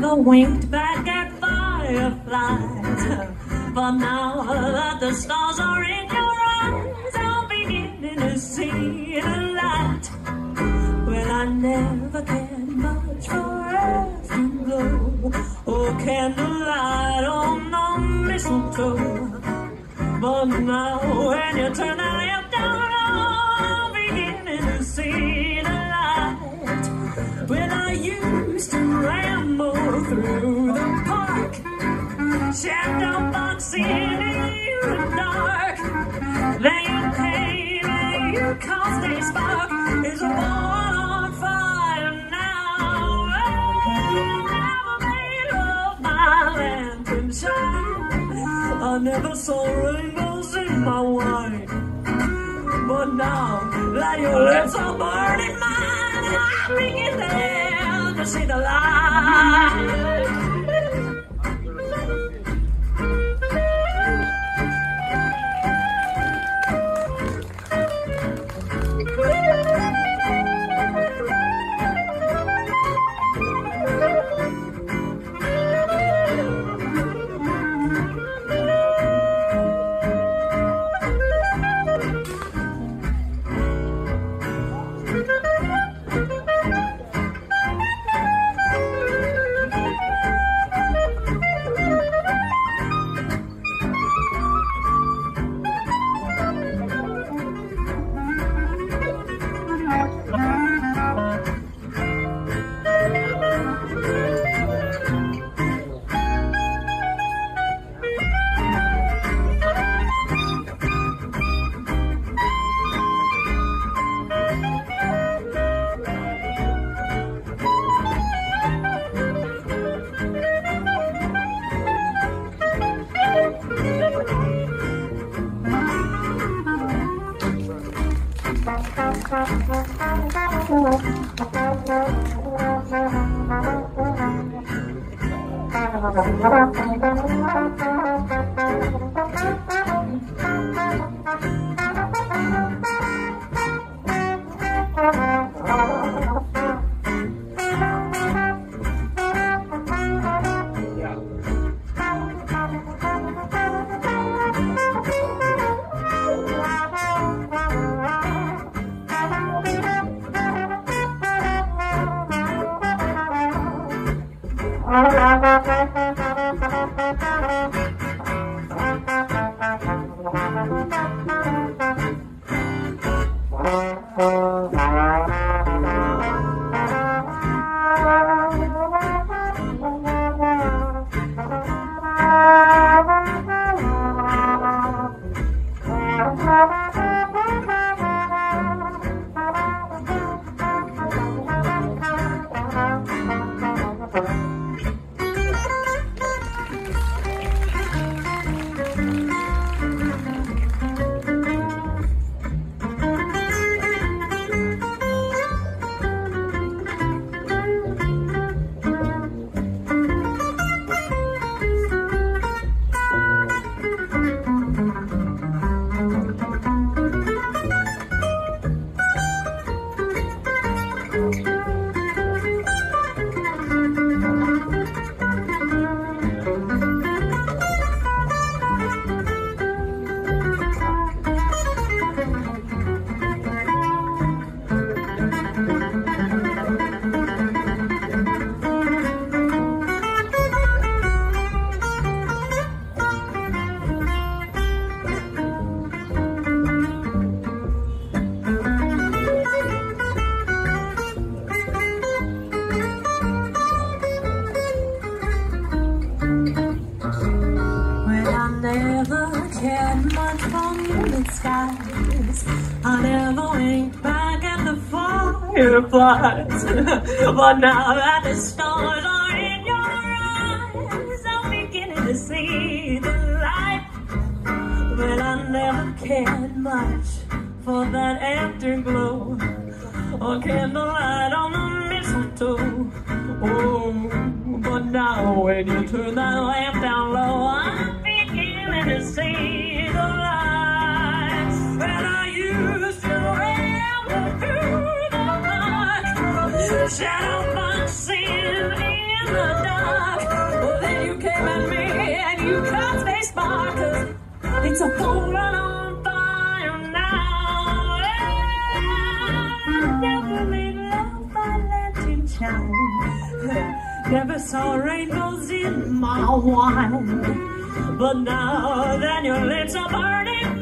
never winked back at fireflies. But now that the stars are in your eyes, I'm beginning to see the light. Well, I never cared much for afterglow or candlelight on the mistletoe. But now when you turn the lamp through the park, shadow boxing in the dark. Then you came and you caused a spark. It's a born on fire now. I never made of my lantern shine. I never saw rainbows in my wine. But now that your lips are burning mine, I'm beginning to see the light. Well, never cared much for moonlit skies. I never winked back at the fireflies. but now that the stars are in your eyes, I'm beginning to see the light. Well, I never cared much for that afterglow or candlelight on the mistletoe. Oh, but now when you turn that lamp It's a home run on fire now. Yeah. Never made love by Latin town. Never saw rainbows in my wine. But now that your lips are burning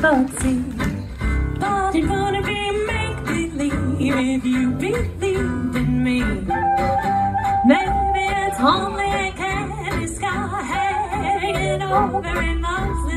party. But it's gonna be make believe if you believe in me. Maybe it's only a candy sky hanging over in my